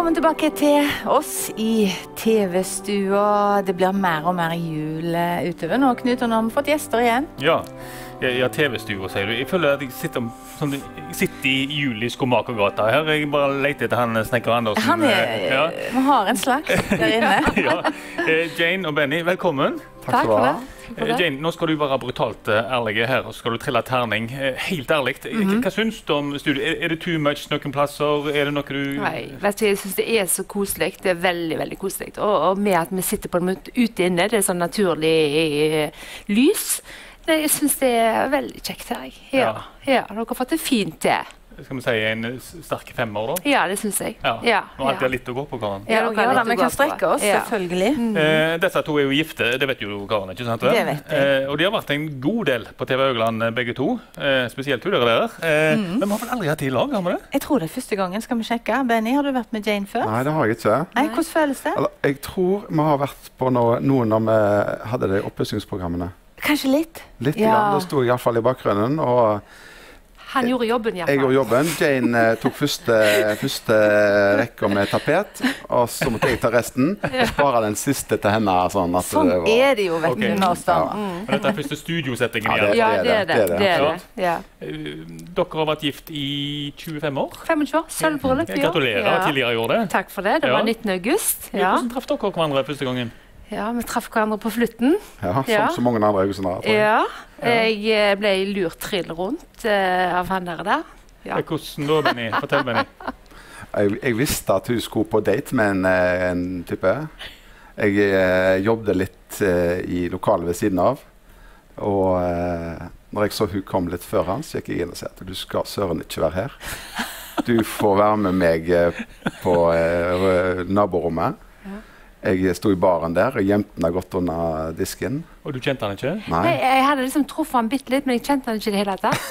Velkommen tilbake til oss i TV-stua. Det blir mer og mer jul eh, utover nå, Knut. Og nå har vi fått gjester igjen. Ja, ja, ja TV-stua, sier du. Jeg føler at jeg sitter, som, jeg sitter i jul i Skomakergata her. Jeg bare leter etter han snekker Andersen. Han er, Eh, ja. Vi har en slags der inne. ja. Eh, Jane og Benny, velkommen. Takk. Takk for Eh, det. Jane, nå skal du være brutalt eh, ærlig her, og så skal du trille terning. Eh, Helt ærlig, mm -hmm. hva syns du om studiet? Er, det too much noen plasser? Er det noe du Nei, vet du, jeg syns det er så koselig. Det er veldig veldig koselig. Og, og med at vi sitter på en ute inne, det er sånn naturlig eh, lys. Jeg syns det er veldig kjekt her. jeg. Ja, ja. Dere har fått det fint til. Skal vi si en sterke sterk femmer, da? Ja, det syns jeg. Ja. Ja, Nå har alltid ja. litt å gå på, Karen. Ja, dere har ja da, vi kan strekke oss, Ja. selvfølgelig. Eh, disse to er jo gifte, det vet jo Karen, ikke sant? Det vet jeg. Eh, og de har vært en god del på TV Haugland, eh, begge to. Eh, spesielt hun dere der. Eh, Mhm. Men vi har vel aldri hatt de i lag, har vi det? Jeg tror det er første gangen. Skal vi sjekke? Benny, har du vært med Jane før? Nei, det har jeg ikke. Nei, Hvordan føles det? Eller, jeg tror vi har vært på noe, noen når vi hadde de oppussingsprogrammene. Kanskje litt? Litt, Ja. Da sto jeg iallfall i bakgrunnen. Og Han gjorde jobben, jeg gjorde jobben. Jane eh, tok første, første rekka med tapet. Og så måtte jeg ta resten. Og spare den siste til henne. Sånn at Sånn det var er det jo, vet Ok. du, med oss dette er første studiosettingen Ja, igjen. det- Ja, det er det. det er det. det, er det. Ja. Eh, Dere har vært gift i 25 år. 25 år, sølvbryllup. Jeg gratulerer. Ja. Tidligere i år, det. Takk for det. Det var 19. august. Ja. Ja. Hvordan traff dere hverandre første gangen? Ja, Vi traff hverandre på Flutten. Ja, som Ja. så mange andre haugesundere. jeg. Ja. Jeg ble lurt trill rundt uh, av han der. der. Ja. Eh, Hvordan da, Benny? Fortell, Benny. Jeg, jeg visste at hun skulle på date med en, eh, en type. Jeg eh, jobbet litt eh, i lokalet ved siden av. Og eh, når jeg så hun kom litt før han, så gikk jeg inn og sa at du skal søren ikke være her. Du får være med meg på naborommet. Jeg sto i baren der og gjemte den godt under disken. Og du kjente han ikke? Nei. Nei, jeg hadde liksom truffet han bitte litt, men jeg kjente han ikke i det hele tatt.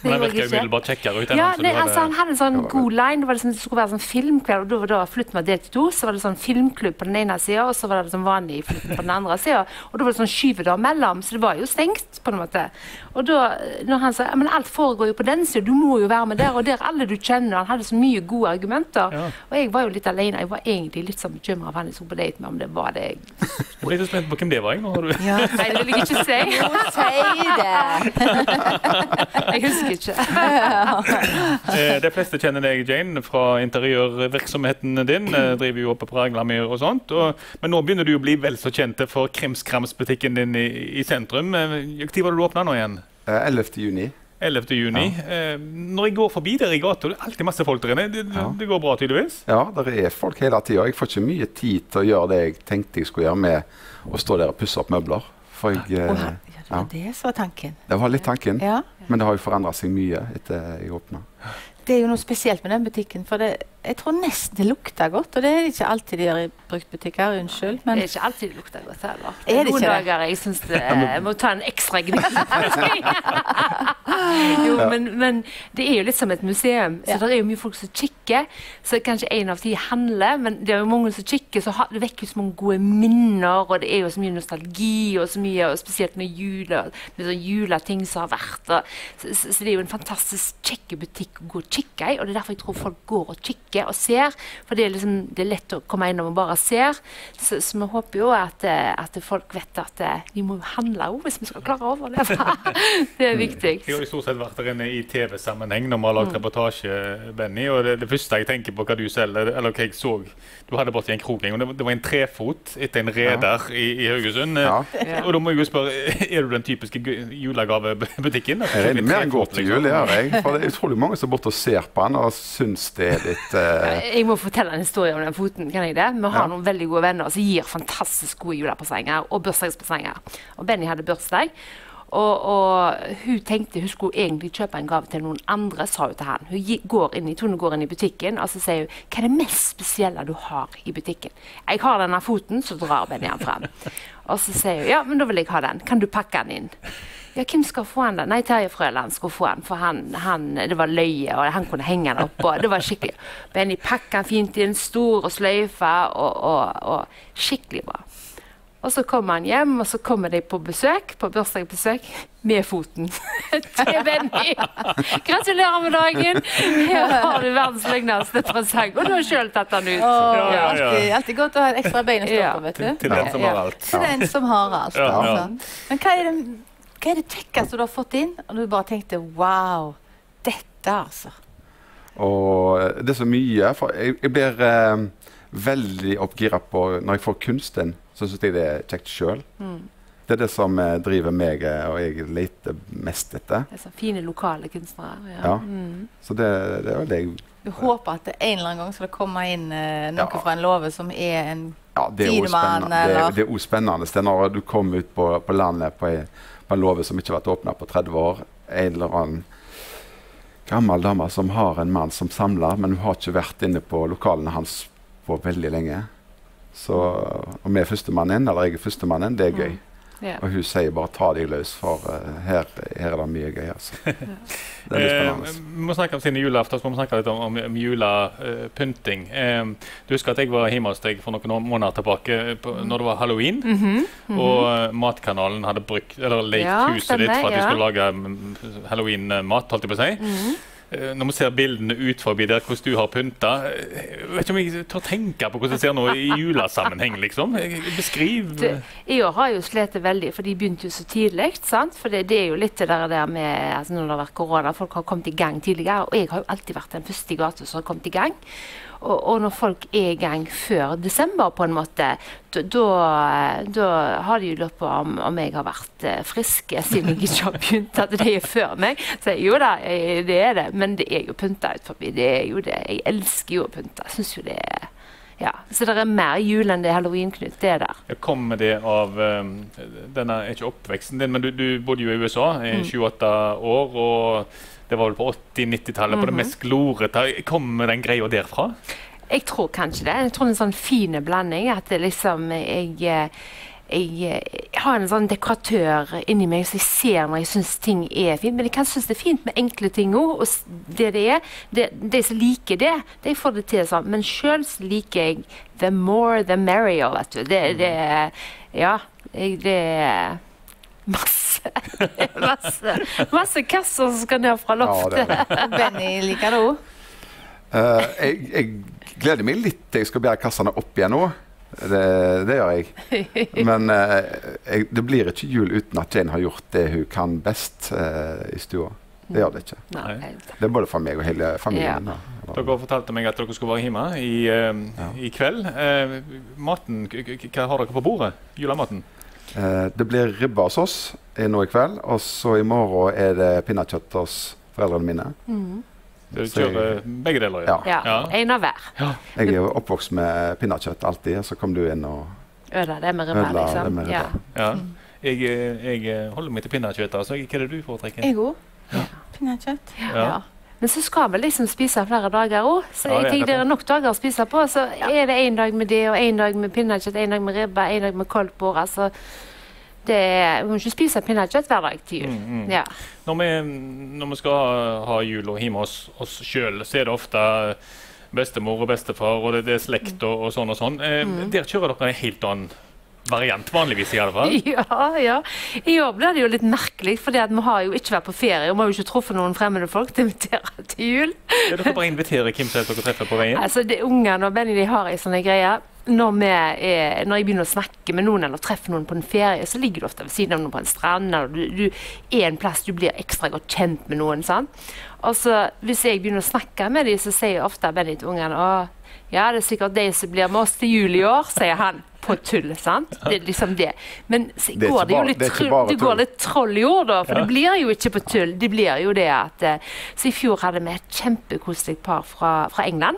Det jeg virker umiddelbart kjekkere ut enn Ja, han, nei, hadde- altså, han hadde en sånn var god line. Det, var liksom, det skulle være sånn filmkveld, og da var det flytt var delt i to. Så var det sånn filmklubb på den ene sida, og så var det liksom vanlig flytt på den andre sida. Og da var det sånn skyvedør mellom, så det var jo stengt, på en måte. Og da, når han sa men alt foregår jo på den sida, du må jo være med der, og der alle du kjenner. Han hadde så mye gode argumenter. Ja. Og jeg var jo litt alene. Jeg var egentlig litt sånn bekymra for han skulle på date med, om det var det jeg Jeg ble litt spent på hvem det var. jeg. Nå har du... Ja. Nei, det vil jeg ikke si. Si det! Jeg husker ikke. Eh, De fleste kjenner deg, Jane, fra interiørvirksomheten din. Eh, driver jo oppe på Raglamyr og sånt. Og, men nå begynner du å bli vel så kjent for krimskramsbutikken din i, i sentrum. Eh, Når var det du åpna nå igjen? Eh, 11. juni. 11. juni. Ja. når jeg går forbi der i gata, det er alltid masse folk der inne. Det, det, Ja. det går bra, tydeligvis. Ja, det er folk hele tida. Jeg får ikke mye tid til å gjøre det jeg tenkte jeg skulle gjøre med å stå der og pusse opp møbler. For jeg, eh, ja, det var det som var tanken. det var litt tanken, Ja. men det har jo forandra seg mye etter jeg åpna. Det er jo noe spesielt med den butikken, for det, jeg tror nesten det lukter godt. Og det er det ikke alltid de gjør i bruktbutikker, unnskyld. Det er ikke alltid det lukter godt heller. Det Er det noen dager jeg syns det Jeg må ta en ekstra gnist. jo, men, men det er jo litt som et museum, så Ja. det er jo mye folk som kikker. Så kanskje en av de handler, men det er jo mange som kikker, så har- det vekker jo så mange gode minner, og det er jo så mye nostalgi, og så mye, og spesielt med jule, med sånn juleting som har vært. Og, så, så, så det er jo en fantastisk kjekk butikk å gå og kikke i, og det er derfor jeg tror folk går og kikker og ser, for det er, liksom, det er lett å komme innom og bare ser. Så, så vi håper jo at, eh, at folk vet at eh, vi må handle òg hvis vi skal klare å overleve. det er viktig. Jeg har jo stort sett vært der inne i TV-sammenheng når vi har Mm. lagd reportasje, Benny. Og det, det første jeg tenker på hva du selger, eller hva jeg så Du hadde borti en krok en gang. Det, det var en trefot etter en reder i, i Haugesund. Ja. Ja. Og da må jeg jo spørre, er du den typiske julegavebutikken? Jeg regner med han går til jul, det gjør jeg. For det er utrolig mange som er borte og ser på han og syns det er litt eh, Jeg må fortelle en historie om den foten. kan jeg det? Vi har Ja. noen veldig gode venner som gir fantastisk gode julepresanger og bursdagspresanger. Og Benny hadde bursdag. Og, og hun tenkte hun skulle egentlig kjøpe en gave til noen andre, sa hun til han. Hun går inn i, Tone går inn i butikken og så sier hun, hva er det mest spesielle du har i butikken. Jeg har denne foten, så drar Benny fram. Og så sier hun ja, men da vil jeg ha den. Kan du pakke den inn? Ja, hvem skal få den? Nei, Terje Frøland skulle få den, for han, han, det var løye, og han kunne henge den oppå. det var skikkelig. Benny pakka den fint inn, stor og sløyfa, og, og, og skikkelig bra. Og så kommer han hjem, og så kommer de på besøk, på bursdagsbesøk med foten til Benny. Gratulerer med dagen! Her har du verdens løgneste presang. Og du har sjøl tatt den ut. Oh, Ja, ja, ja. Alltid, alltid godt å ha et ekstra bein å stå Ja. på, vet du. til den som har alt. Til den som har alt. Altså. Men hva er, det, hva er det kjekkeste du har fått inn, og du bare tenkte wow, dette, altså. Og eh, det er så mye. For jeg, jeg blir eh, veldig oppgira på når jeg får kunst inn. Så syns jeg det er kjekt sjøl. Mm. Det er det som eh, driver meg, eh, og jeg leter mest etter. Det er så fine lokale kunstnere. Ja. Ja. Mm. Så det, det er jo det jeg Du håper at det en eller annen gang skal det komme inn eh, noe Ja. fra en låve som er en Ja, det er Tidemann, spennende. Det, eller? det er også spennende. Det er når du kommer ut på, på landet på, ei, på en låve som ikke har vært åpna på 30 år. En eller annen gammel dame som har en mann som samler, men hun har ikke vært inne på lokalene hans på veldig lenge. Så om jeg er førstemann inn, eller jeg er førstemann inn, det er gøy. Ja. Og hun sier bare 'ta deg løs', for uh, her, her er det mye gøy. Altså. Det er litt Eh, spennende. vi må snakke om siden julaften, så må vi snakke litt om, om, om julepynting. Eh, du husker at jeg var hjemme hos deg for noen måneder tilbake på, når det var halloween. Mhm, mhm. Og uh, Matkanalen hadde brukt, eller lekt Ja, huset ditt for at de ja. skulle lage mm, halloween-mat. holdt jeg på å si. Mhm. Eh, Når vi ser bildene ut forbi der hvordan du har pynta eh, Jeg vet ikke om jeg tør tenke på hvordan det ser nå i julesammenheng, liksom. Eh, Beskriv Du, år har jeg jo slitt veldig, for de begynte jo så tidlig. sant? For det, det er jo litt det der med altså Når det har vært korona, folk har kommet i gang tidligere. Og jeg har jo alltid vært den første i gata som har kommet i gang. Og, og når folk er i gang før desember, på en måte, da- har de jo lurt på om, om jeg har vært friske frisk siden jeg ikke har begynt, at det er før meg. Så jeg, jo da, jeg, det er det. Men det er jo pynta ut forbi. Det er jo det. Jeg elsker jo å pynte. Syns jo det er ja, Så det er mer jul enn det er halloween, Knut. Det er der. Kommer det av um, Denne er ikke oppveksten din, men du, du bodde jo i USA i Mm. 28 år. og det var vel på 80-90-tallet, på det Mhm. mest glorete. Kommer den greia derfra? Jeg tror kanskje det. Jeg tror det er en sånn fin blanding. At det liksom jeg, eh, jeg, eh, jeg har en sånn dekoratør inni meg så jeg ser når jeg syns ting er fint. Men jeg kan synes det er fint med enkle ting òg. Og det det er, det, de som liker det, de får det til sånn. Men sjøl liker jeg the more the merrier, vet du. Det, det Ja. Jeg, det er masse, masse, masse kasser som skal ned fra Ja, loftet. det det. Og Benny liker det òg. Uh, jeg, jeg gleder meg litt til jeg skal bære kassene opp igjen nå. Det, det gjør jeg. Men uh, jeg, det blir ikke jul uten at Jane har gjort det hun kan best uh, i stua. Det gjør det ikke. Nei. Det er både for meg og hele familien. Ja. Dere fortalte meg at dere skulle være hjemme i, um, Ja. i kveld. Eh, maten, hva har dere på bordet? Julematen? Eh, det blir ribbe hos oss nå i kveld, og så i morgen er det pinnekjøtt hos foreldrene mine. Mm. Du kjører begge deler? Ja. Ja, Ja. en av hver. Jeg er jo oppvokst med pinnekjøtt alltid, og så kom du inn og Ødela det med ribba, liksom. det med ribba. Ja. Ja. Jeg, eh, jeg holder meg til pinnekjøtt. Altså. Hva er det du foretrekker? Jeg òg. Pinnekjøtt. Ja. Men så skal vi liksom spise flere dager òg. Så Ja, jeg det er tenker det er nok dager å spise på. Så er det én dag med det, og én dag med pinnekjøtt, én dag med ribbe, én dag med koldtbord. Altså, det vi må ikke spise pinnekjøtt hver dag til jul. Mm, mm. Ja. Når, vi, når vi skal ha, ha jul og hjemme hos oss sjøl, så er det ofte bestemor og bestefar, og det, det er slekt og, og sånn og sånn. Eh, Mm. Der kjører dere en helt annen variant, vanligvis i alle fall. Ja, ja. I år blir det jo litt merkelig, for vi har jo ikke vært på ferie. Og vi har jo ikke truffet noen fremmede folk til å invitere til jul. Ja, Dere bare inviterer hvem som helst dere treffer på veien. Altså, det Ungene og Benny de har ei sånn greie. Når, er, når jeg begynner å snakke med noen eller treffer noen på en ferie, så ligger du ofte ved siden av noen på en strand. eller du, du er en plass du blir ekstra godt kjent med noen. sant? Og så Hvis jeg begynner å snakke med dem, så sier ofte Benny til ungene ja, det er sikkert de som blir med oss til jul i år, sier han. På tull, sant? Det er liksom det. Men så Det er går det jo litt, det går litt troll i år, da. For Ja. det blir jo ikke på tull. Det blir jo det at eh, Så i fjor hadde vi et kjempekoselig par fra, fra England.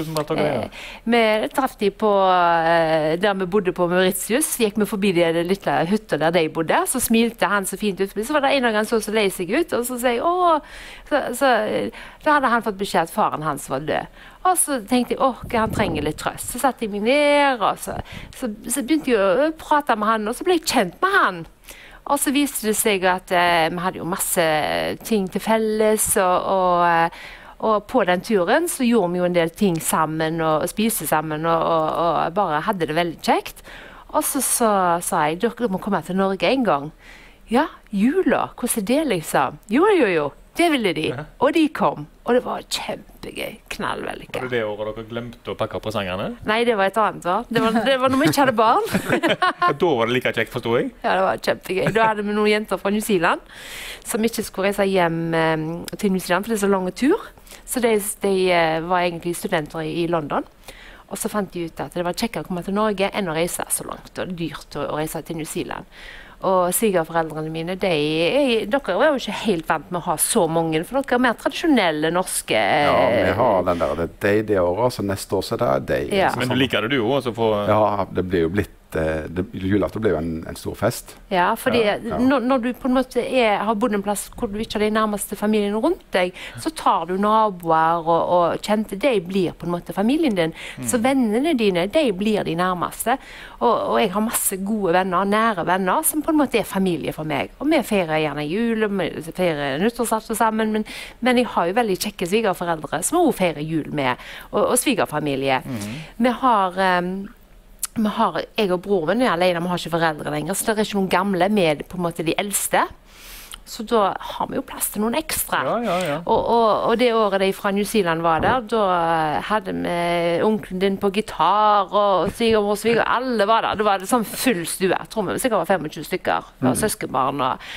Hvordan valgte dere Eh, vi traff dem på eh, der vi bodde på Mauritius. Gikk vi forbi de lille hytta der de bodde. Så smilte han så fint ut. Så var det en gang han så så lei seg ut, og så sier jeg åh så, så, eh, Da hadde han fått beskjed at faren hans var død. Og så tenkte jeg åh, han trenger litt trøst. Så satte jeg meg ned, og så, så, så begynte jeg å prate med han, og så ble jeg kjent med han. Og så viste det seg at eh, vi hadde jo masse ting til felles, og, og, eh, og på den turen så gjorde vi jo en del ting sammen, og, og spiste sammen, og, og, og bare hadde det veldig kjekt. Og så sa jeg dere må komme til Norge en gang. Ja, jula, hvordan er det, liksom? Jo, jo, jo, det ville de. Og de kom. Og det var kjempegøy. Var det det året dere glemte å pakke presangene? Nei, det var et annet år. Det var, det var når vi ikke hadde barn. Da var det like kjekt, forsto jeg. Ja, det var kjempegøy. Da hadde vi noen jenter fra New Zealand som ikke skulle reise hjem eh, til New Zealand, for det er så lang tur. Så de, de eh, var egentlig studenter i, i London. Og så fant de ut at det var kjekkere å komme til Norge enn å reise så langt. Og det er dyrt å reise til New Zealand. Og svigerforeldrene mine de, er- dere er jo ikke helt vant med å ha så mange, for dere er mer tradisjonelle norske Ja, vi eh, har den der det er det året, så neste år så er det deg. Ja. Men du sånn. liker det, du òg? Ja, det blir jo blitt det, Julaften ble jo en, en stor fest. Ja, fordi Ja, ja. Når, når du på en måte er, har bodd en plass hvor du ikke har de nærmeste familiene rundt deg, så tar du naboer og, og kjente. De blir på en måte familien din. Så vennene dine de blir de nærmeste. Og, og jeg har masse gode venner, nære venner, som på en måte er familie for meg. Og vi feirer gjerne jul, vi feirer nyttårsaften sammen, men, men jeg har jo veldig kjekke svigerforeldre som også feirer jul med, og, og svigerfamilie. Vi har vi har, jeg og broren min er alene, vi har ikke foreldre lenger, så det er ikke noen gamle med på en måte de eldste. Så da har vi jo plass til noen ekstra. Ja, ja, ja. Og, og, og det året de fra New Zealand var der, da hadde vi onkelen din på gitar, og svigermor og sviger, alle var der. Det var sånn full stue. Jeg tror vi sikkert var 25 stykker. Vi var søskenbarn. Og,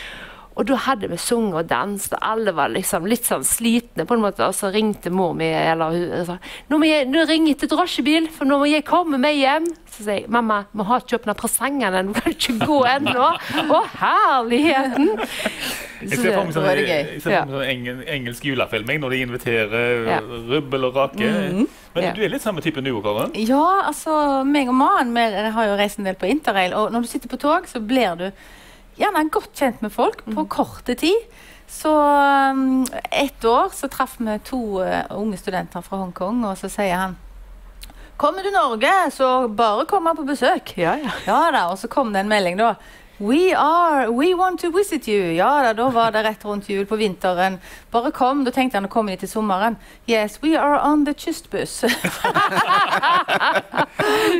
og da hadde vi sunget og danset, og alle var liksom litt sånn slitne på en måte. Og så ringte mor mi, eller hun sa nå må jeg nå ringer jeg til drosjebil, for nå må jeg komme meg hjem. Så sier jeg mamma, vi har ikke åpna presangene, du kan ikke gå ennå. Å, herligheten! Jeg ser for meg sånn, Da det gøy. jeg ser for meg sånn engel, engelsk julefilming når de inviterer Ja. rubbel og rake. Men Ja. du er litt samme type nå, Karen? Ja, altså, meg og mannen har jo reist en del på interrail, og når du sitter på tog, så blir du gjerne godt kjent med folk på korte tid. Så um, ett år så traff vi to uh, unge studenter fra Hongkong, og så sier han Kommer du Norge, så bare kom her på besøk. Ja, ja. Ja da, og så kom det en melding da. We are, we want to visit you. Ja da, da var det rett rundt jul på vinteren. Bare kom, da tenkte han å komme hit til sommeren. Yes, we are on the kystbuss.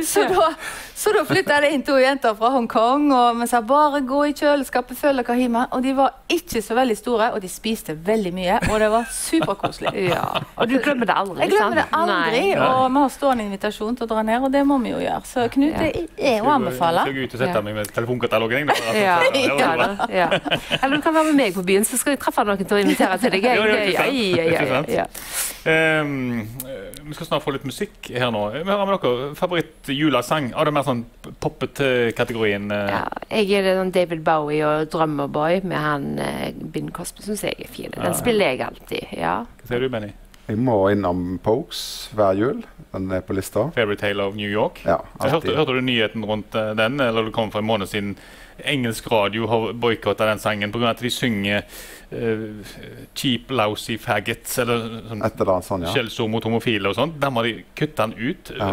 så da, så da flytta det inn to jenter fra Hongkong, og vi sa bare gå i kjøleskapet, følg dere hjemme. Og de var ikke så veldig store, og de spiste veldig mye, og det var superkoselig. ja. Og du glemmer det aldri? Jeg glemmer det aldri, Nei. og vi har stående invitasjon til å dra ned, og det må vi jo gjøre. Så Knut, Ja. det er å anbefale. Skal jeg ut og sette meg med telefonkatalogen? Jeg, da? Ja, ja, ja. Eller du kan være med meg på byen, så skal jeg treffe noen til å invitere til deg. Ja, eh, vi skal snart få litt musikk her nå. Vi hører med dere favoritt-julasang. Av den mer sånn poppet-kategorien. eh, Ja, jeg er sånn David Bowie og 'Drømmerboy' med han uh, Bind Cosby, syns jeg er fin. Den spiller jeg alltid. ja. Hva sier du, Benny? Jeg må innom Pokes hver jul. Den er på lista. Fairytale of New York. Ja, hørte, hørte du nyheten rundt eh, den? Eller det kom for en måned siden. Engelsk radio har boikotta den sangen pga. at de synger uh, 'cheap, lousy faggots', eller sånn skjellsord mot homofile og sånt. Dermed har de kutta den ut. Ja.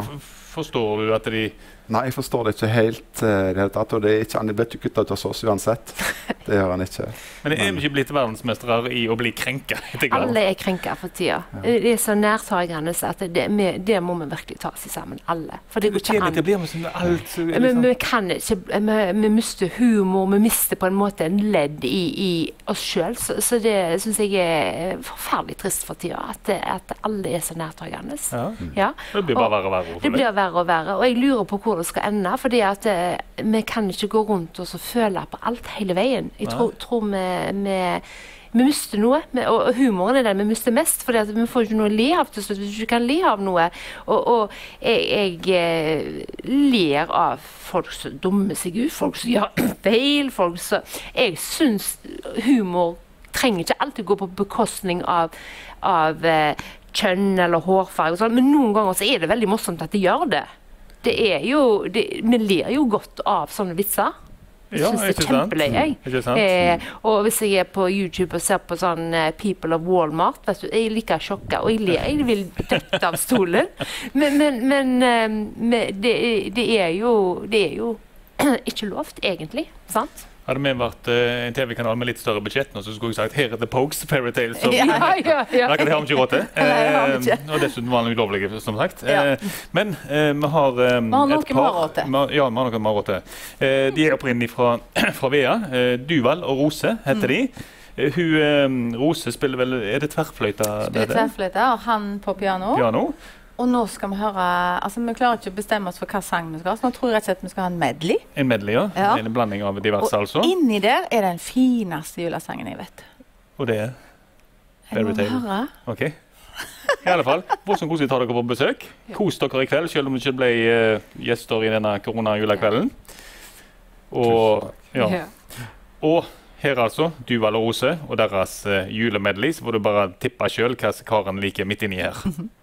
Forstår du at de Nei, jeg forstår det ikke helt. Uh, det tatt, og det, er ikke, han ble ikke kutta ut av sås, uansett. Det gjør han ikke. Men er vi ikke blitt verdensmestere i å bli krenka? Alle er krenka for tida. Det er så nærtagende at det, med, det må vi virkelig ta oss sammen, alle. For det Det går ikke an. blir med sånn alt liksom. vi kan ikke Vi, vi mister humor, vi mister på en måte en ledd i, i oss sjøl. Så, så det syns jeg er forferdelig trist for tida. At, at alle er så nærtagende. Ja. Ja. Det blir bare verre og verre. Det blir verre og verre. Og jeg lurer på hvor det skal ende. fordi at eh, vi kan ikke gå rundt og føle på alt hele veien. Jeg tror, tror vi, vi vi mister noe, og humoren er den vi mister mest. For vi får ikke noe å le av til slutt hvis du ikke kan le av noe. Og, og jeg, jeg eh, ler av folk som dummer seg ut, folk som gjør feil. folk som... Jeg syns humor trenger ikke alltid gå på bekostning av, av eh, kjønn eller hårfarge, og sånn, men noen ganger så er det veldig morsomt at de gjør det. Det er jo, det, Vi ler jo godt av sånne vitser. Jeg Ja, syns det er kjempeløye. jeg. Eh, og hvis jeg er på YouTube og ser på sånn uh, People of Walmart, vet du, jeg er like sjokka, og jeg ler. Jeg vil døtte av stolen. Men, men, men, eh, men det, det er jo Det er jo ikke lovt, egentlig. Sant? Hadde vi vært eh, en TV-kanal med litt større budsjett, nå, så skulle jeg sagt her er The Pokes Fairytale. Så Ja. Ja, ja. Det har vi ikke råd til. Nei. Eh, og dessuten var den ulovlig, som sagt. Ja. Eh, men eh, vi har Vi har noe vi har råd til. Ja, vi har noe vi har råd til. Eh, de er opprinnelig fra, fra Vea. Duval og Rose heter de. Eh, hun, Rose spiller vel Er det tverrfløyte? Spiller tverrfløyta, og han på piano. Piano? Og nå skal vi høre Altså, Vi klarer ikke å bestemme oss for hva sang vi skal ha, så nå tror jeg rett og slett vi skal ha en medley. En medley, ja. Ja. En blanding av diverse, Og altså. inni der er den fineste julesangen jeg vet. Og det er må høre. OK. I alle fall, Hvordan koselig ta dere på besøk. Kos dere i kveld, selv om det ikke ble uh, gjester i denne koronajulekvelden. Og, ja. Ja. og her altså, Duval og Rose og deres uh, julemedley. Så får du bare tippe sjøl hva karen liker midt inni her.